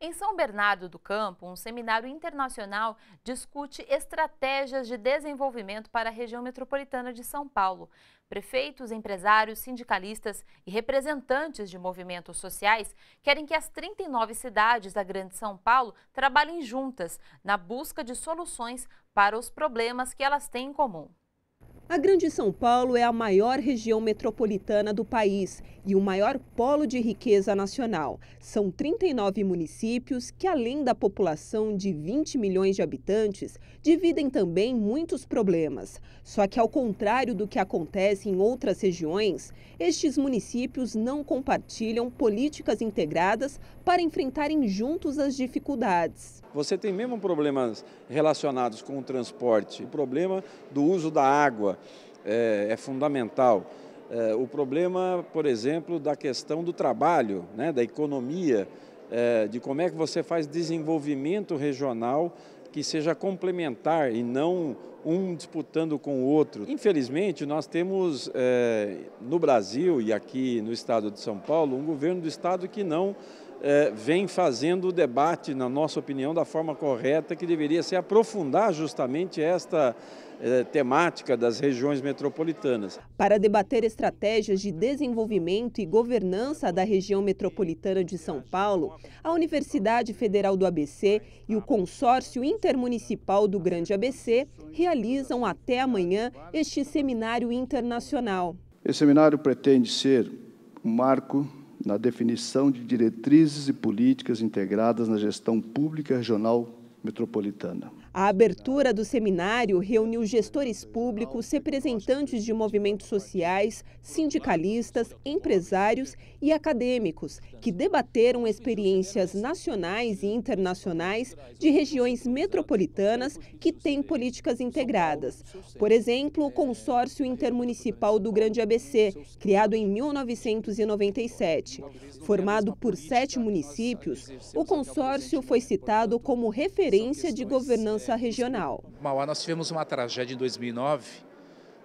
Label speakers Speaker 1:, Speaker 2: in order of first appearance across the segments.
Speaker 1: Em São Bernardo do Campo, um seminário internacional discute estratégias de desenvolvimento para a região metropolitana de São Paulo. Prefeitos, empresários, sindicalistas e representantes de movimentos sociais querem que as 39 cidades da Grande São Paulo trabalhem juntas na busca de soluções para os problemas que elas têm em comum.
Speaker 2: A Grande São Paulo é a maior região metropolitana do país e o maior polo de riqueza nacional. São 39 municípios que, além da população de 20 milhões de habitantes, dividem também muitos problemas. Só que, ao contrário do que acontece em outras regiões, estes municípios não compartilham políticas integradas para enfrentarem juntos as dificuldades.
Speaker 3: Você tem mesmo problemas relacionados com o transporte, o problema do uso da água é, é fundamental. É, o problema, por exemplo, da questão do trabalho, né, da economia, é, de como é que você faz desenvolvimento regional que seja complementar e não um disputando com o outro. Infelizmente, nós temos é, no Brasil e aqui no estado de São Paulo um governo do estado que não é, vem fazendo o debate, na nossa opinião, da forma correta, que deveria ser aprofundar justamente esta é, temática das regiões metropolitanas.
Speaker 2: Para debater estratégias de desenvolvimento e governança da região metropolitana de São Paulo, a Universidade Federal do ABC e o Consórcio Intermunicipal do Grande ABC realizam até amanhã este seminário internacional.
Speaker 4: Esse seminário pretende ser um marco na definição de diretrizes e políticas integradas na gestão pública regional metropolitana.
Speaker 2: A abertura do seminário reuniu gestores públicos, representantes de movimentos sociais, sindicalistas, empresários e acadêmicos, que debateram experiências nacionais e internacionais de regiões metropolitanas que têm políticas integradas. Por exemplo, o Consórcio Intermunicipal do Grande ABC, criado em 1997. Formado por sete municípios, o consórcio foi citado como referência de governança regional.
Speaker 5: Mauá, nós tivemos uma tragédia em 2009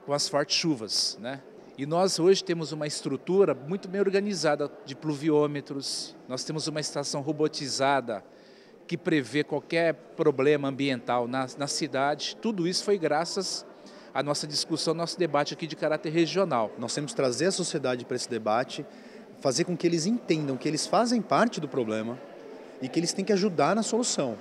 Speaker 5: com as fortes chuvas, né? E nós hoje temos uma estrutura muito bem organizada de pluviômetros, nós temos uma estação robotizada que prevê qualquer problema ambiental na, na cidade. Tudo isso foi graças à nossa discussão, nosso debate aqui de caráter regional.
Speaker 6: Nós temos que trazer a sociedade para esse debate, fazer com que eles entendam que eles fazem parte do problema e que eles têm que ajudar na solução.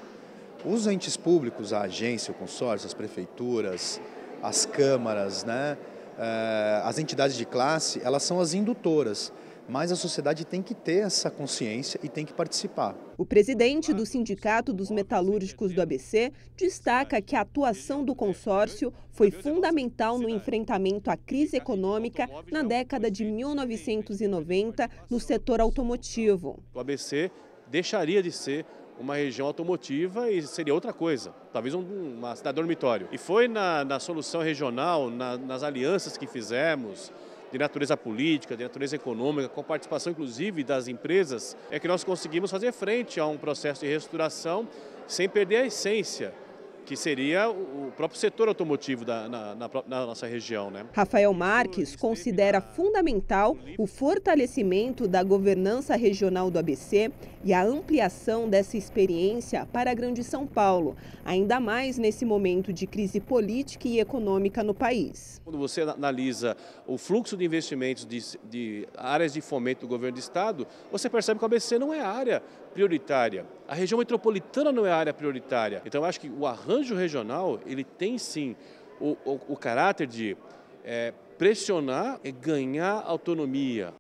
Speaker 6: Os entes públicos, a agência, o consórcio, as prefeituras, as câmaras, né, eh, as entidades de classe, elas são as indutoras mas a sociedade tem que ter essa consciência e tem que participar.
Speaker 2: O presidente do Sindicato dos Metalúrgicos do ABC destaca que a atuação do consórcio foi fundamental no enfrentamento à crise econômica na década de 1990 no setor automotivo.
Speaker 7: O ABC deixaria de ser uma região automotiva e seria outra coisa, talvez um, uma cidade dormitório. E foi na, na solução regional, na, nas alianças que fizemos, de natureza política, de natureza econômica, com participação inclusive das empresas, é que nós conseguimos fazer frente a um processo de reestruturação sem perder a essência que seria o próprio setor automotivo da, na, na, na, nossa região. Né?
Speaker 2: Rafael Marques considera fundamental o fortalecimento da governança regional do ABC e a ampliação dessa experiência para a Grande São Paulo, ainda mais nesse momento de crise política e econômica no país.
Speaker 7: Quando você analisa o fluxo de investimentos de, de áreas de fomento do governo do Estado, você percebe que o ABC não é área prioritária. A região metropolitana não é área prioritária. Então, eu acho que o arranjo regional, ele tem sim o, o, o caráter de é, pressionar e ganhar autonomia,